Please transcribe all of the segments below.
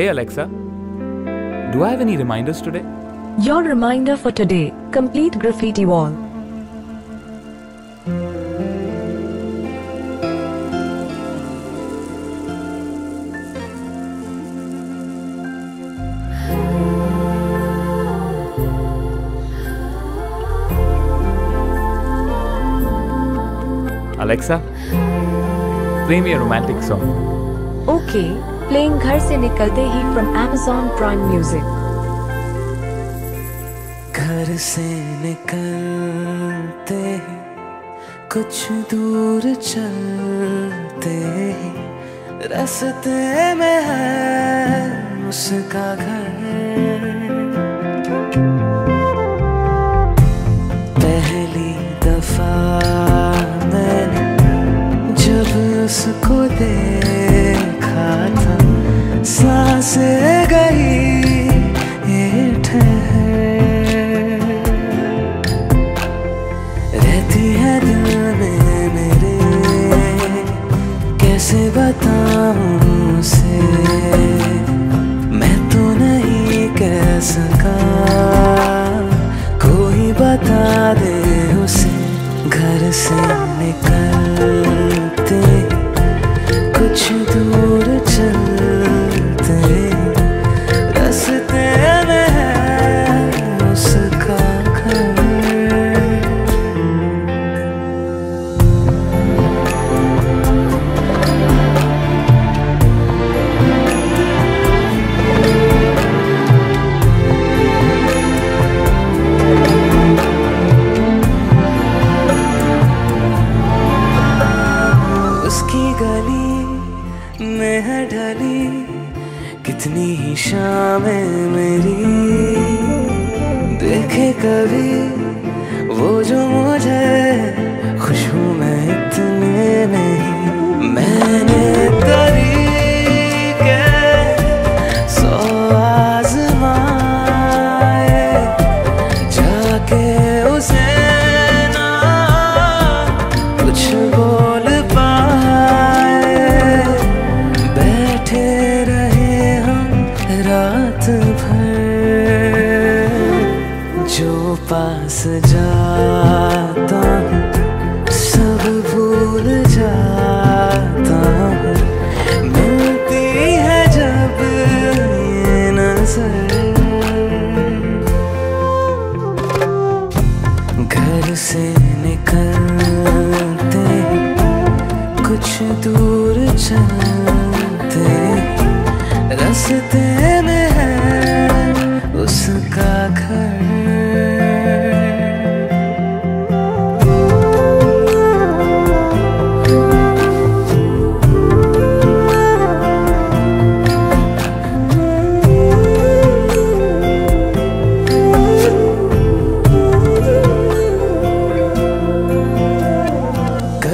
Hey Alexa, do I have any reminders today? Your reminder for today complete graffiti wall. Alexa, play me a romantic song. Okay, playing घर से निकलते ही from Amazon prime music घर से निकलते कुछ दूर चलते ही, रास्ते में है उसका घर। मैं तो नहीं सका। बता दे उसे घर से निकलते कितनी ही शामें मेरी। देखे कभी वो जो मुझे जाता सब भूल जाता मिलती है जब ये नज़र। घर से निकलते कुछ दूर चलते रास्ते में है उसका घर।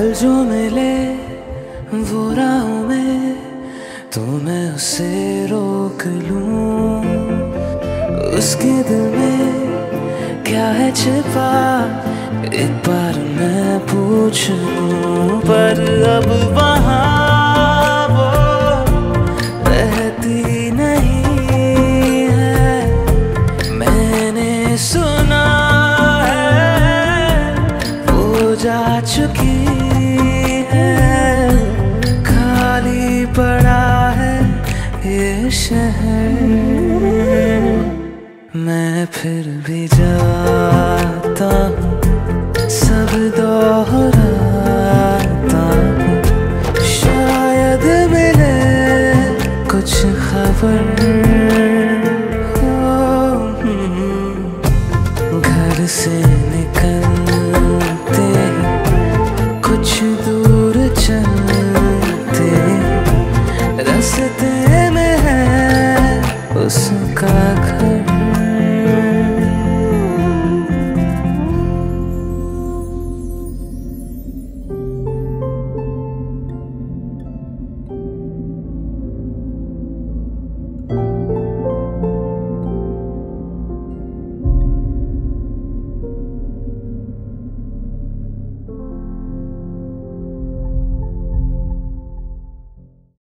कल जो मिले, वो राहों में तो मैं उसे रोक लूँ। उसके दिल में क्या है छिपा, एक बार मैं पूछ लूँ। पर अब वहाँ नहीं है। मैंने सुना चुकी फिर भी जाता सब दोहराता शायद मिले कुछ खबर घर से निकलते कुछ दूर चलते रास्ते में है उसका